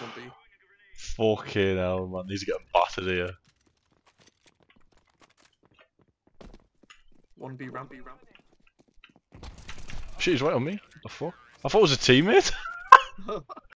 One's on B. Fucking hell, man. These are getting battered here. One B ramp. B ramp. Shit, he's right on me. What the fuck? I thought it was a teammate.